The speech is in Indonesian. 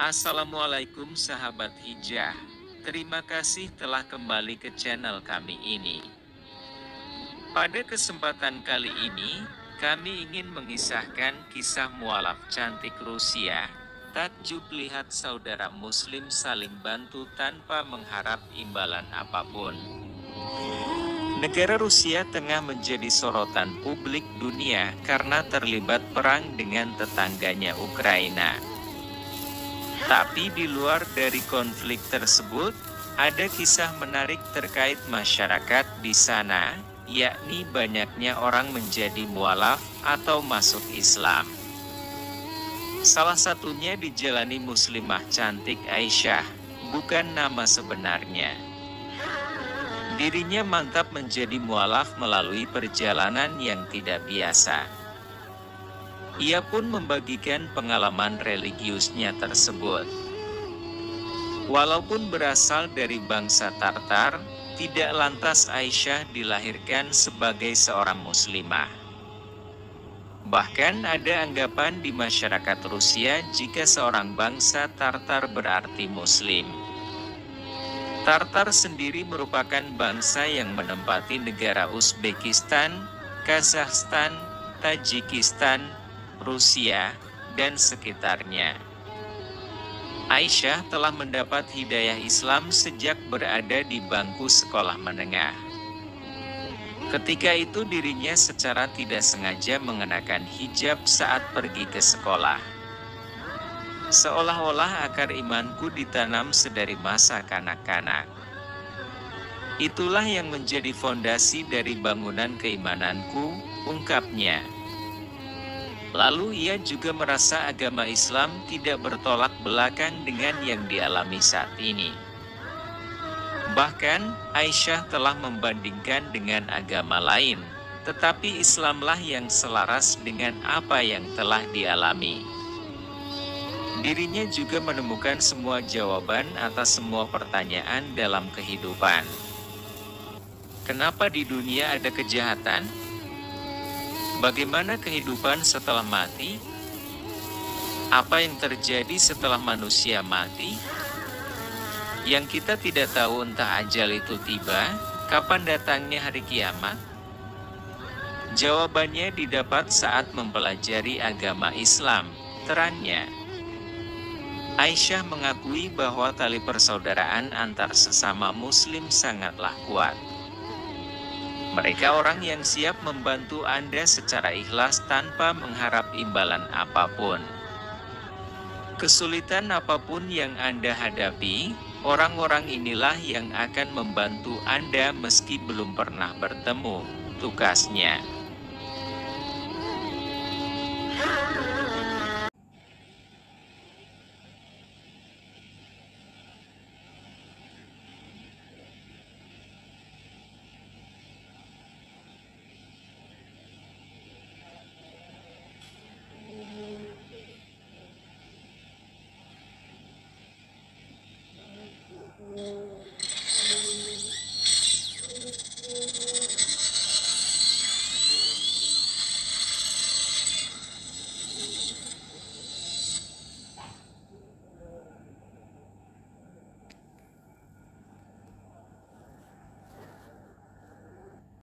Assalamualaikum sahabat hijah. Terima kasih telah kembali ke channel kami ini. Pada kesempatan kali ini, kami ingin mengisahkan kisah mualaf cantik Rusia. Takjub lihat saudara muslim saling bantu tanpa mengharap imbalan apa pun. Negara Rusia tengah menjadi sorotan publik dunia karena terlibat perang dengan tetangganya Ukraina. Tapi di luar dari konflik tersebut, ada kisah menarik terkait masyarakat di sana, yakni banyaknya orang menjadi mualaf atau masuk Islam. Salah satunya dijalani muslimah cantik Aisyah, bukan nama sebenarnya. Dirinya mantap menjadi mualaf melalui perjalanan yang tidak biasa. Ia pun membagikan pengalaman religiusnya tersebut. Walaupun berasal dari bangsa Tartar, tidak lantas Aisyah dilahirkan sebagai seorang muslimah. Bahkan ada anggapan di masyarakat Rusia jika seorang bangsa Tartar berarti muslim. Tartar sendiri merupakan bangsa yang menempati negara Uzbekistan, Kazakhstan, Tajikistan, Rusia, dan sekitarnya. Aisyah telah mendapat hidayah Islam sejak berada di bangku sekolah menengah. Ketika itu dirinya secara tidak sengaja mengenakan hijab saat pergi ke sekolah. Seolah-olah akar imanku ditanam sedari masa kanak-kanak. Itulah yang menjadi fondasi dari bangunan keimananku, ungkapnya. Lalu ia juga merasa agama Islam tidak bertolak belakang dengan yang dialami saat ini. Bahkan, Aisyah telah membandingkan dengan agama lain, tetapi Islamlah yang selaras dengan apa yang telah dialami. Dirinya juga menemukan semua jawaban atas semua pertanyaan dalam kehidupan. Kenapa di dunia ada kejahatan? Bagaimana kehidupan setelah mati? Apa yang terjadi setelah manusia mati? Yang kita tidak tahu entah ajal itu tiba, kapan datangnya hari kiamat? Jawabannya didapat saat mempelajari agama Islam, terangnya. Aisyah mengakui bahwa tali persaudaraan antar sesama muslim sangatlah kuat. Mereka orang yang siap membantu Anda secara ikhlas tanpa mengharap imbalan apa pun. Kesulitan apa pun yang Anda hadapi, orang-orang inilah yang akan membantu Anda meski belum pernah bertemu, tugasnya. Mm-hmm.